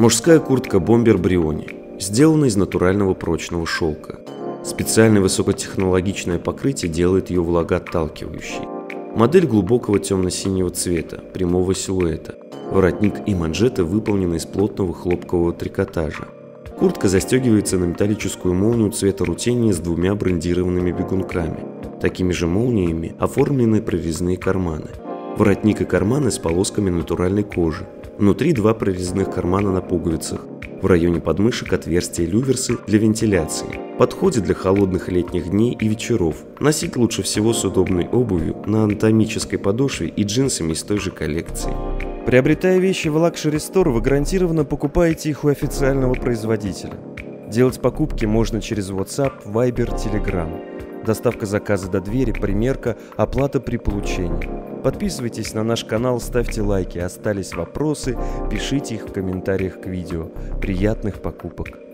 Мужская куртка бомбер Бриони, сделана из натурального прочного шелка. Специальное высокотехнологичное покрытие делает ее влагоотталкивающей. Модель глубокого темно-синего цвета, прямого силуэта. Воротник и манжеты выполнены из плотного хлопкового трикотажа. Куртка застегивается на металлическую молнию цвета рутения с двумя брендированными бегунками. Такими же молниями оформлены прорезные карманы. Воротник и карманы с полосками натуральной кожи. Внутри два прорезных кармана на пуговицах. В районе подмышек отверстия люверсы для вентиляции. Подходит для холодных летних дней и вечеров. Носить лучше всего с удобной обувью, на анатомической подошве и джинсами из той же коллекции. Приобретая вещи в Luxury Store, вы гарантированно покупаете их у официального производителя. Делать покупки можно через WhatsApp, Viber, Telegram. Доставка заказа до двери, примерка, оплата при получении. Подписывайтесь на наш канал, ставьте лайки. Остались вопросы, пишите их в комментариях к видео. Приятных покупок!